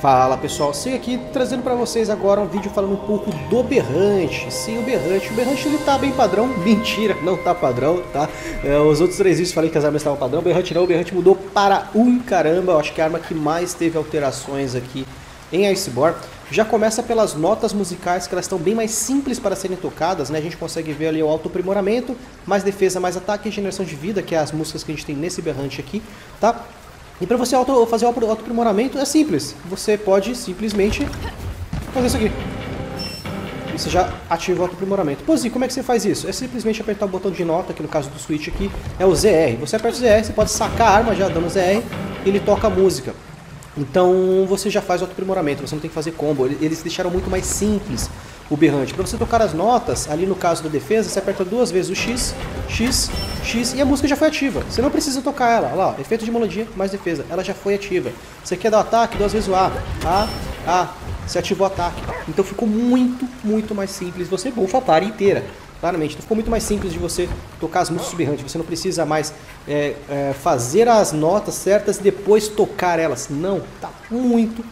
Fala pessoal, siga aqui trazendo para vocês agora um vídeo falando um pouco do Berrante. Sim, o Berrante. O Berrante ele tá bem padrão, mentira, não tá padrão, tá? É, os outros três vídeos falei que as armas estavam padrão, o Berrante não, o Berrante mudou para um caramba. Eu acho que é a arma que mais teve alterações aqui em Iceborne. Já começa pelas notas musicais, que elas estão bem mais simples para serem tocadas, né? A gente consegue ver ali o auto-aprimoramento, mais defesa, mais ataque e regeneração de vida, que é as músicas que a gente tem nesse berrante aqui, tá? E para você auto, fazer o auto-aprimoramento é simples. Você pode simplesmente fazer isso aqui. E você já ativa o auto-aprimoramento. Pô, como é que você faz isso? É simplesmente apertar o botão de nota, que no caso do Switch aqui é o ZR. Você aperta o ZR, você pode sacar a arma já dando ZR e ele toca a música. Então você já faz o auto-aprimoramento, você não tem que fazer combo. Eles deixaram muito mais simples o berrante. Para você tocar as notas, ali no caso da defesa, você aperta duas vezes o X, X, X e a música já foi ativa. Você não precisa tocar ela. Olha lá, efeito de melodia mais defesa. Ela já foi ativa. Você quer dar ataque, duas vezes o A. A, A. Você ativou o ataque. Então ficou muito, muito mais simples. Você bufa a party inteira. Claramente, então ficou muito mais simples de você tocar as músicas subberrantes. Você não precisa mais é, é, fazer as notas certas e depois tocar elas. Não, tá muito,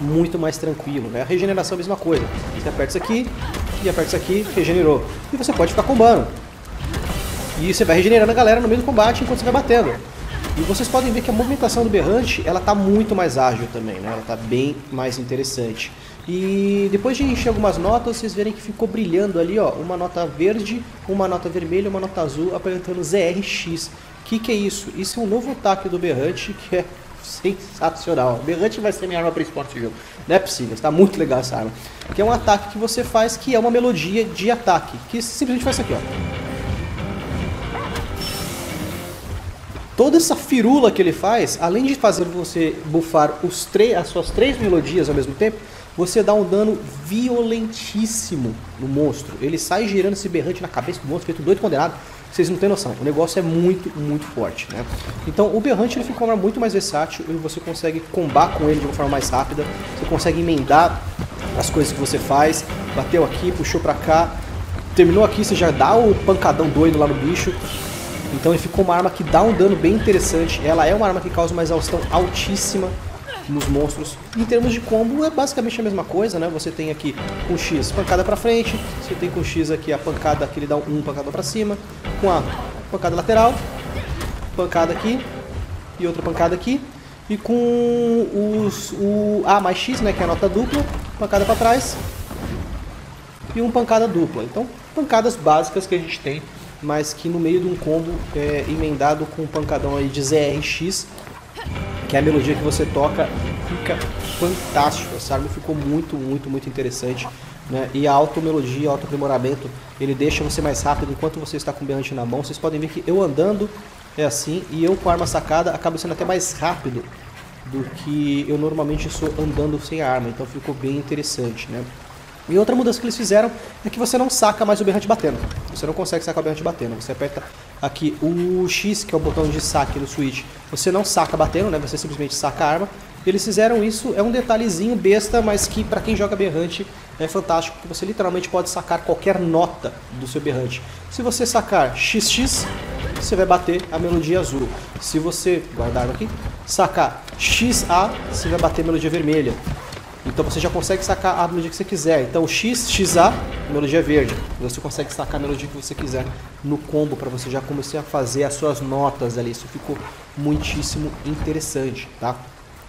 muito mais tranquilo. Né? A regeneração é a mesma coisa. Você aperta isso aqui e aperta isso aqui, regenerou. E você pode ficar combando. E você vai regenerando a galera no meio do combate enquanto você vai batendo. E vocês podem ver que a movimentação do berrante ela está muito mais ágil também, né? ela está bem mais interessante. E depois de encher algumas notas, vocês verem que ficou brilhando ali, ó, uma nota verde, uma nota vermelha, uma nota azul, apresentando ZRX. O que, que é isso? Isso é um novo ataque do berrante que é sensacional. Berrante vai ser minha arma principal desse jogo. Não é possível, está muito legal essa arma. Que é um ataque que você faz que é uma melodia de ataque, que simplesmente faz isso aqui, ó. Toda essa firula que ele faz, além de fazer você bufar os as suas três melodias ao mesmo tempo, você dá um dano violentíssimo no monstro. Ele sai girando esse berrante na cabeça do monstro, feito doido condenado. Vocês não têm noção, o negócio é muito, muito forte, né? Então o berrante ele fica muito mais versátil e você consegue combar com ele de uma forma mais rápida. Você consegue emendar as coisas que você faz. Bateu aqui, puxou pra cá, terminou aqui, você já dá o pancadão doido lá no bicho. Então ele ficou uma arma que dá um dano bem interessante. Ela é uma arma que causa uma exaustão altíssima nos monstros. Em termos de combo, é basicamente a mesma coisa, né? Você tem aqui com X pancada pra frente, você tem com X aqui a pancada que ele dá um pancada pra cima, com a pancada lateral, pancada aqui e outra pancada aqui, e com os, o A mais X, né, que é a nota dupla, pancada para trás e um pancada dupla. Então, pancadas básicas que a gente tem, mas que no meio de um combo é, emendado com um pancadão aí de ZRX, que é a melodia que você toca, fica fantástico. Essa arma ficou muito, muito, muito interessante. Né? E a auto-melodia, auto-aprimoramento, ele deixa você mais rápido enquanto você está com o berrante na mão. Vocês podem ver que eu andando é assim, e eu com a arma sacada acabo sendo até mais rápido do que eu normalmente sou andando sem a arma. Então ficou bem interessante, né? E outra mudança que eles fizeram é que você não saca mais o berrante batendo. Você não consegue sacar o berrante batendo. Você aperta aqui o X, que é o botão de saque no Switch. Você não saca batendo, né? Você simplesmente saca a arma. Eles fizeram isso, é um detalhezinho besta, mas que para quem joga berrante é fantástico, porque você literalmente pode sacar qualquer nota do seu berrante. Se você sacar XX, você vai bater a melodia azul. Se você, guardar aqui, sacar XA, você vai bater a melodia vermelha. Então você já consegue sacar a melodia que você quiser. Então X, XA, melodia verde. Você consegue sacar a melodia que você quiser no combo para você já começar a fazer as suas notas ali. Isso ficou muitíssimo interessante, tá?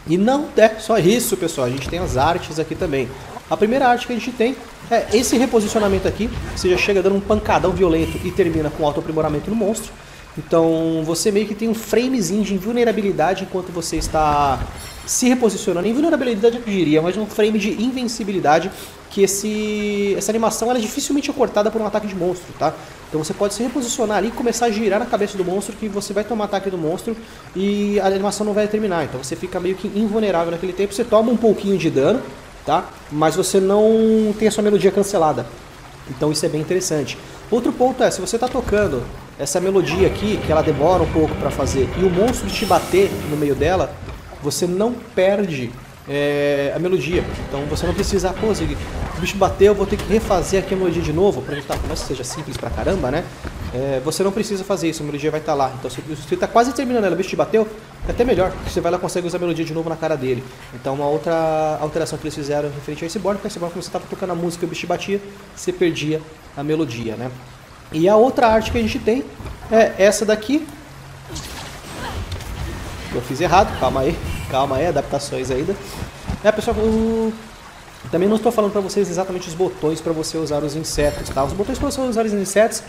E não é só isso, pessoal. A gente tem as artes aqui também. A primeira arte que a gente tem é esse reposicionamento aqui. Você já chega dando um pancadão violento e termina com auto-aprimoramento no monstro. Então você meio que tem um framezinho de invulnerabilidade enquanto você está se reposicionando. Invulnerabilidade eu diria, mas um frame de invencibilidade que esse, essa animação ela é dificilmente cortada por um ataque de monstro, tá? Então você pode se reposicionar ali e começar a girar na cabeça do monstro que você vai tomar ataque do monstro e a animação não vai terminar. Então você fica meio que invulnerável naquele tempo, você toma um pouquinho de dano, tá? Mas você não tem a sua melodia cancelada. Então isso é bem interessante. Outro ponto é, se você está tocando essa melodia aqui, que ela demora um pouco para fazer, e o monstro te bater no meio dela, você não perde é, a melodia. Então você não precisa, pô, Zig, o bicho bateu, eu vou ter que refazer aqui a melodia de novo, para tá, que seja simples pra caramba, né? É, você não precisa fazer isso, a melodia vai estar tá lá. Então se você está quase terminando ela, o bicho te bateu, é até melhor, porque você vai lá e consegue usar a melodia de novo na cara dele. Então uma outra alteração que eles fizeram referente a esse board, porque esse board, quando você estava tocando a música e o bicho batia, você perdia a melodia, né? E a outra arte que a gente tem é essa daqui. Eu fiz errado, calma aí, calma aí, adaptações ainda. É, pessoal, também não estou falando para vocês exatamente os botões para você usar os insetos, tá? Os botões para você usar os insetos,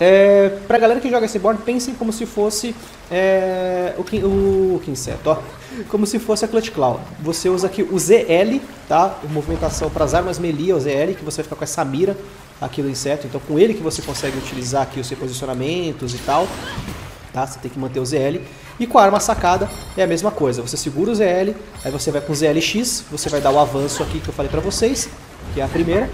é... para a galera que joga esse board, pensem como se fosse é... o, o... o inseto, ó. Como se fosse a Clutch Claw. Você usa aqui o ZL, tá? Movimentação para as armas melee, o ZL, que você vai ficar com essa mira aqui do inseto. Então com ele que você consegue utilizar aqui os seus posicionamentos e tal. Tá? Você tem que manter o ZL. E com a arma sacada é a mesma coisa. Você segura o ZL, aí você vai com o ZLX, você vai dar o avanço aqui que eu falei pra vocês, que é a primeira.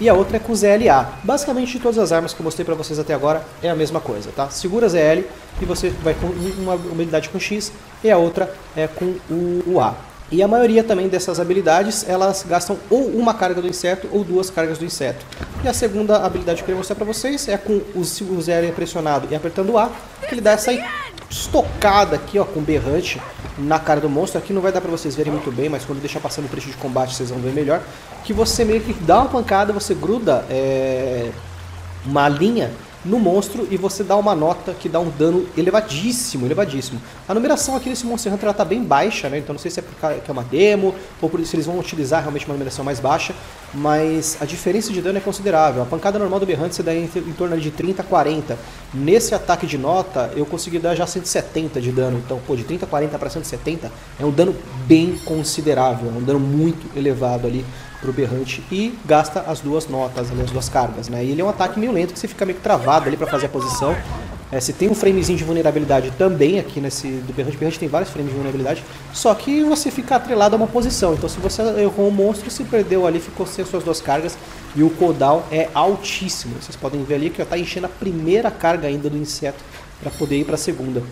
E a outra é com o ZLA. Basicamente de todas as armas que eu mostrei pra vocês até agora é a mesma coisa, tá? Segura ZL e você vai com uma habilidade com X e a outra é com o A. E a maioria também dessas habilidades, elas gastam ou uma carga do inseto ou duas cargas do inseto. E a segunda habilidade que eu queria mostrar para vocês é com o, o zero pressionado e apertando o A, que ele dá essa estocada aqui, ó, com berrante na cara do monstro. Aqui não vai dar para vocês verem muito bem, mas quando deixar passando o trecho de combate vocês vão ver melhor. Que você meio que dá uma pancada, você gruda é, uma linha no monstro e você dá uma nota que dá um dano elevadíssimo, elevadíssimo. A numeração aqui desse Monster Hunter está bem baixa, né? Então não sei se é porque é uma demo ou por isso eles vão utilizar realmente uma numeração mais baixa, mas a diferença de dano é considerável. A pancada normal do Berrante você dá em, em torno de 30 a 40. Nesse ataque de nota, eu consegui dar já 170 de dano. Então, pô, de 30 a 40 para 170 é um dano bem considerável, é um dano muito elevado ali pro berrante e gasta as duas notas, as duas cargas, né? E ele é um ataque meio lento que você fica meio travado ali para fazer a posição. É, você tem um framezinho de vulnerabilidade também aqui nesse do berrante. Berrante tem vários frames de vulnerabilidade, só que você fica atrelado a uma posição. Então se você errou um monstro, se perdeu ali, ficou sem as suas duas cargas e o cooldown é altíssimo. Vocês podem ver ali que está enchendo a primeira carga ainda do inseto para poder ir para a segunda.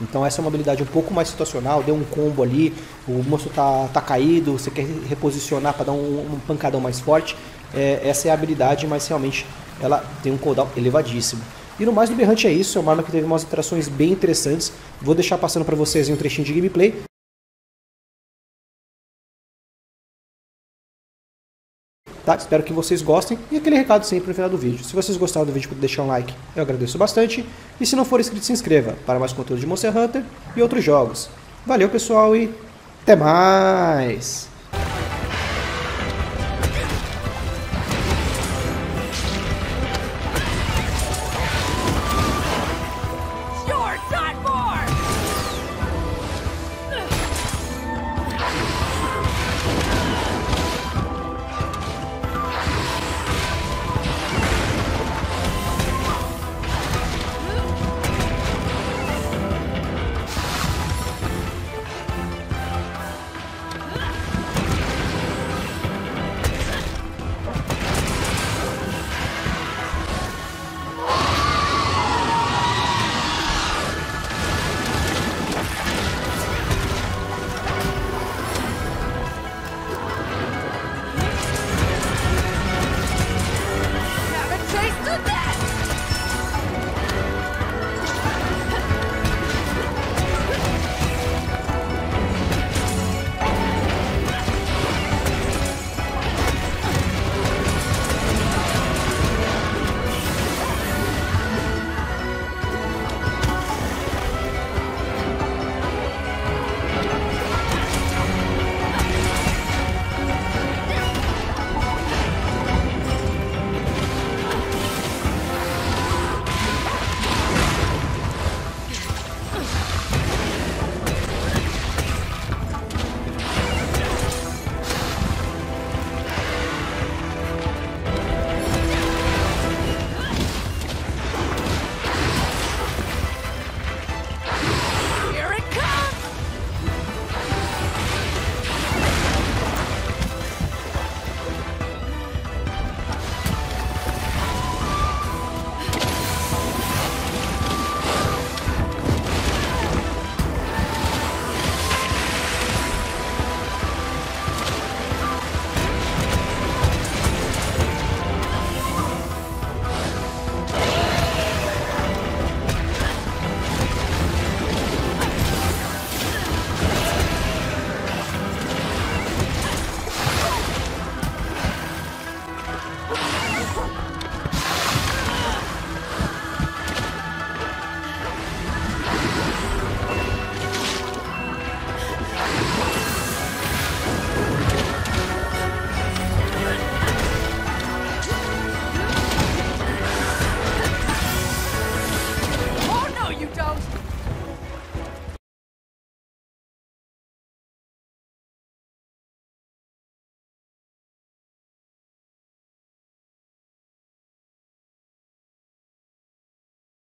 Então essa é uma habilidade um pouco mais situacional, deu um combo ali, o monstro tá, tá caído, você quer reposicionar para dar um, um, pancadão mais forte. É, essa é a habilidade, mas realmente ela tem um cooldown elevadíssimo. E no mais do Berrante é isso, é uma arma que teve umas interações bem interessantes. Vou deixar passando para vocês um trechinho de gameplay. Tá? Espero que vocês gostem. E aquele recado sempre no final do vídeo. Se vocês gostaram do vídeo, deixar um like, eu agradeço bastante. E se não for inscrito, se inscreva para mais conteúdo de Monster Hunter e outros jogos. Valeu, pessoal, e até mais!